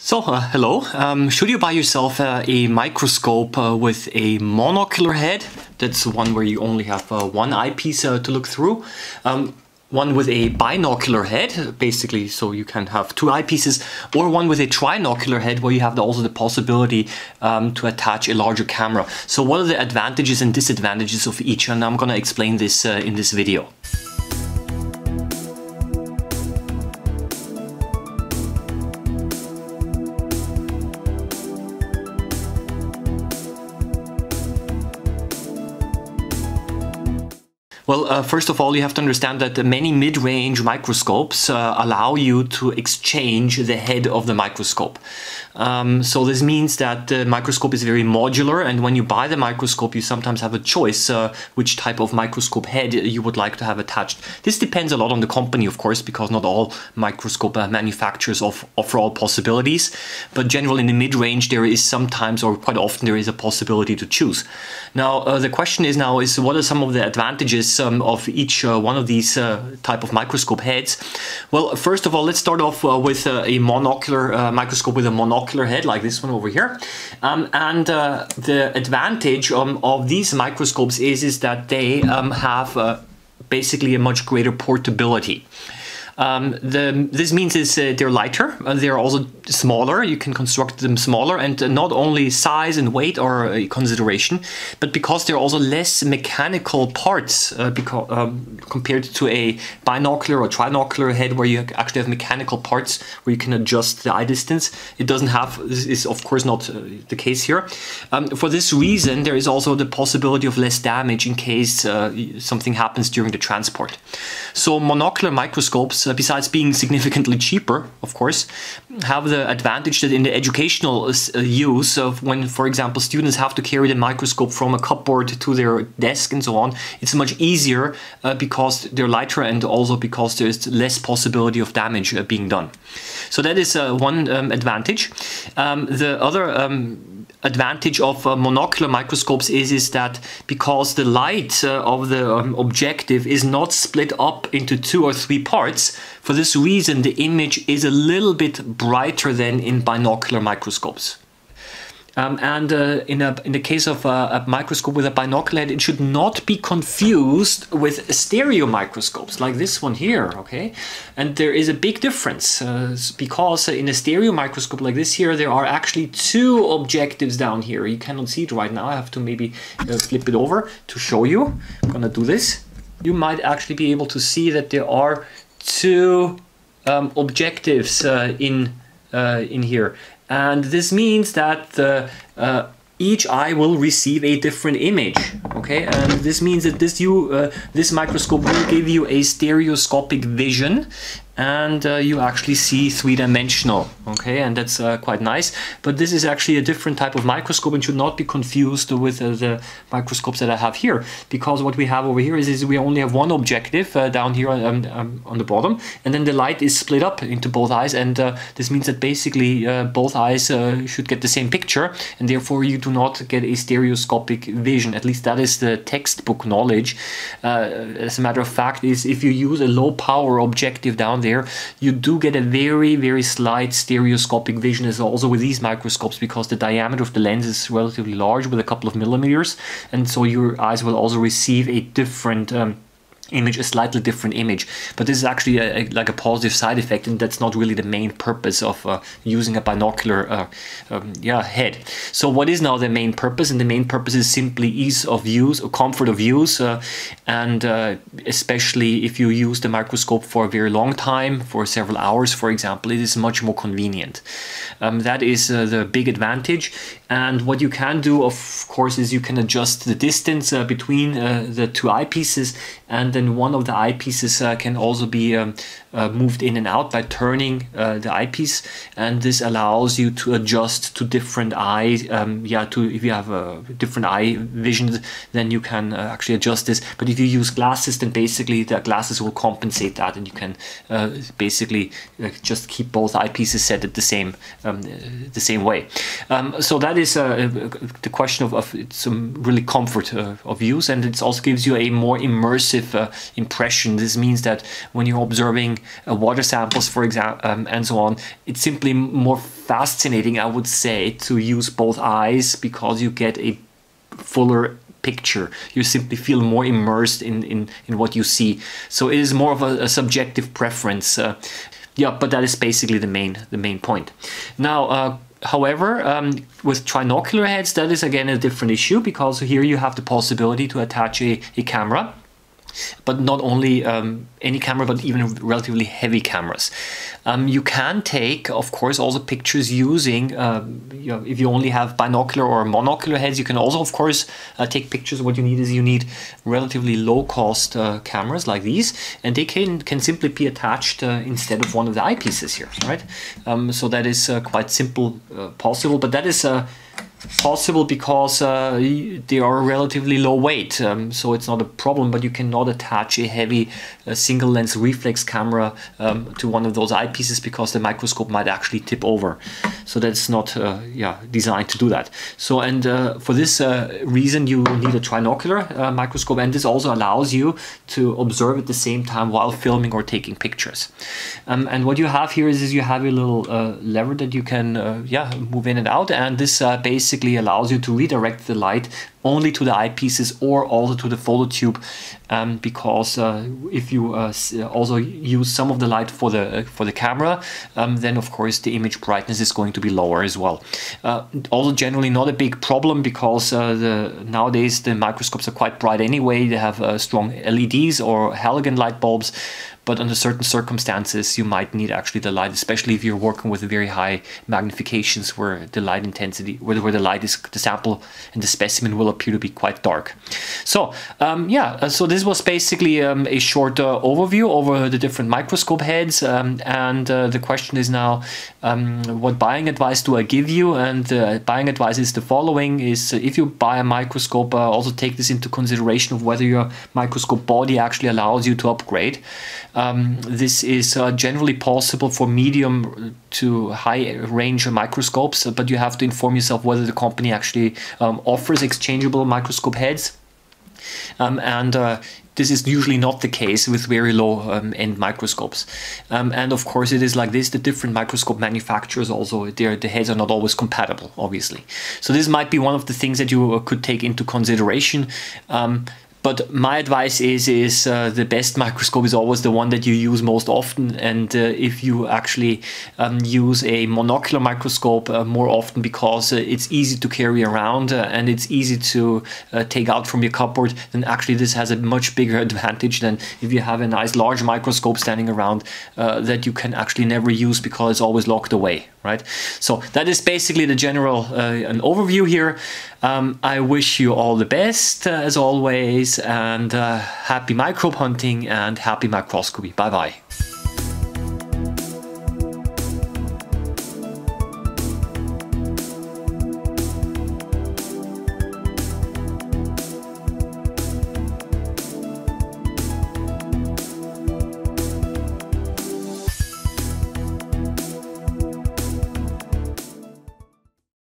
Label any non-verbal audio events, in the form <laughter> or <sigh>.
So, uh, hello. Um, should you buy yourself uh, a microscope uh, with a monocular head? That's one where you only have uh, one eyepiece uh, to look through. Um, one with a binocular head, basically, so you can have two eyepieces, or one with a trinocular head where you have the, also the possibility um, to attach a larger camera. So what are the advantages and disadvantages of each? And I'm gonna explain this uh, in this video. Well, uh, first of all, you have to understand that many mid-range microscopes uh, allow you to exchange the head of the microscope. Um, so this means that the microscope is very modular and when you buy the microscope you sometimes have a choice uh, which type of microscope head you would like to have attached. This depends a lot on the company of course because not all microscope uh, manufacturers offer all possibilities but generally in the mid-range there is sometimes or quite often there is a possibility to choose. Now uh, the question is now is what are some of the advantages um, of each uh, one of these uh, type of microscope heads? Well first of all let's start off uh, with a monocular microscope with a monocular head like this one over here. Um, and uh, the advantage um, of these microscopes is, is that they um, have uh, basically a much greater portability. Um, the, this means is uh, they're lighter, uh, they're also smaller, you can construct them smaller and uh, not only size and weight are a consideration, but because they're also less mechanical parts because, um, compared to a binocular or trinocular head where you actually have mechanical parts where you can adjust the eye distance. It doesn't have, is of course not the case here. Um, for this reason, there is also the possibility of less damage in case uh, something happens during the transport. So monocular microscopes besides being significantly cheaper, of course, have the advantage that in the educational uh, use of when, for example, students have to carry the microscope from a cupboard to their desk and so on, it's much easier uh, because they're lighter and also because there's less possibility of damage uh, being done. So that is uh, one um, advantage. Um, the other um, advantage of uh, monocular microscopes is, is that because the light uh, of the um, objective is not split up into two or three parts, for this reason the image is a little bit brighter than in binocular microscopes. Um, and uh, in, a, in the case of a, a, microscope with a binocular head, it should not be confused with stereo microscopes like this one here, okay? And there is a big difference uh, because in a stereo microscope like this here, there are actually two objectives down here. You cannot see it right now. I have to maybe uh, flip it over to show you. I'm gonna do this. You might actually be able to see that there are two um, objectives uh, in uh, in here. And this means that uh, each eye will receive a different image okay? And this means that this you uh, this microscope will give you a stereoscopic vision and uh, you actually see three-dimensional okay? And that's uh, quite nice. But this is actually a different type of microscope and should not be confused with uh, the microscopes that I have here. Because what we have over here is, is we only have one objective uh, down here on, um, on the bottom. And then the light is split up into both eyes. And uh, this means that basically uh, both eyes should get the same picture. And therefore you do not get a stereoscopic vision. At least that is the textbook knowledge. As a matter of fact is if you use a low power objective down there there, you do get a very, very slight stereoscopic vision as also with these microscopes because the diameter of the lens is relatively large with a couple of millimeters. And so your eyes will also receive a different um, image a slightly different image. But this is actually a, a, like a positive side effect and that's not really the main purpose of uh, using a binocular uh, um, yeah head. So what is now the main purpose? And the main purpose is simply ease of use or comfort of use uh, and uh, especially if you use the microscope for a very long time for several hours for example it is much more convenient. Um, that is uh, the big advantage. And what you can do of course is you can adjust the distance uh, between the two eyepieces and then one of the eyepieces uh, can also be um, uh, moved in and out by turning uh, the eyepiece. And this allows you to adjust to different eye um, yeah to if you have a different eye vision then you can uh, actually adjust this. But if you use glasses then basically the glasses will compensate that. And you can uh, basically uh, just keep both eyepieces set at the same um, the same way. Um, so that is the question of, of some really comfort of use. And it also gives you a more immersive impression. This means that when you're observing uh, water samples, for example, um, and so on. It's simply more fascinating, I would say, to use both eyes because you get a fuller picture. You simply feel more immersed in, in, in what you see. So it is more of a, a subjective preference. Uh, yeah, but that is basically the main the main point. Now, uh, however, um, with trinocular heads, that is again a different issue because here you have the possibility to attach a, a camera but not only um, any camera, but even relatively heavy cameras. Um, you can take, of course, also pictures using, um, you know, if you only have binocular or monocular heads, you can also, of course, uh, take pictures. What you need is you need relatively low cost uh, cameras like these, and they can, can simply be attached uh, instead of one of the eyepieces here, right? Um, so that is uh, quite simple uh, possible, but that is uh, possible because uh, they are relatively low weight um, so it's not a problem but you cannot attach a heavy uh, single lens reflex camera um, to one of those eyepieces because the microscope might actually tip over. So that's not uh, yeah designed to do that. So and uh, for this uh, reason you need a trinocular uh, microscope and this also allows you to observe at the same time while filming or taking pictures. Um, and what you have here is, is you have a little lever that you can yeah move in and out and this base basically allows you to redirect the light only to the eyepieces or also to the phototube um, because uh, if you uh, uh, also use some of the light for the uh, for the camera um, then of course the image brightness is going to be lower as well. Uh, also generally not a big problem because uh, the nowadays the microscopes are quite bright anyway. They have strong LEDs or halogen light bulbs but under certain circumstances you might need actually the light especially if you're working with very high magnifications where the light intensity where, where the light is the sample and the specimen will appear to be quite dark. So um, yeah uh, so this was basically um, a short uh, overview over the different microscope heads um, and uh, the question is now um, what buying advice do I give you? And uh, buying advice is the following is uh, if you buy a microscope uh, also take this into consideration of whether your microscope body actually allows you to upgrade. Um, this is generally possible for medium to high range microscopes, but you have to inform yourself whether the company actually um, offers exchangeable microscope heads. Um, and uh, this is usually not the case with very low um, end microscopes. Um, and of course, it is like this the different microscope manufacturers also, the heads are not always compatible, obviously. So, this might be one of the things that you uh, could take into consideration. Um, but my advice is is uh, the best microscope is always the one that you use most often. And uh, if you actually um, use a monocular microscope uh, more often because uh, it's easy to carry around uh, and it's easy to uh, take out from your cupboard, then actually this has a much bigger <laughs> advantage than if you have a nice large microscope standing around that you can actually never use because it's always locked away right? So that is basically the general an overview here. Um, I wish you all the best as always and uh, happy microbe hunting and happy microscopy. Bye bye.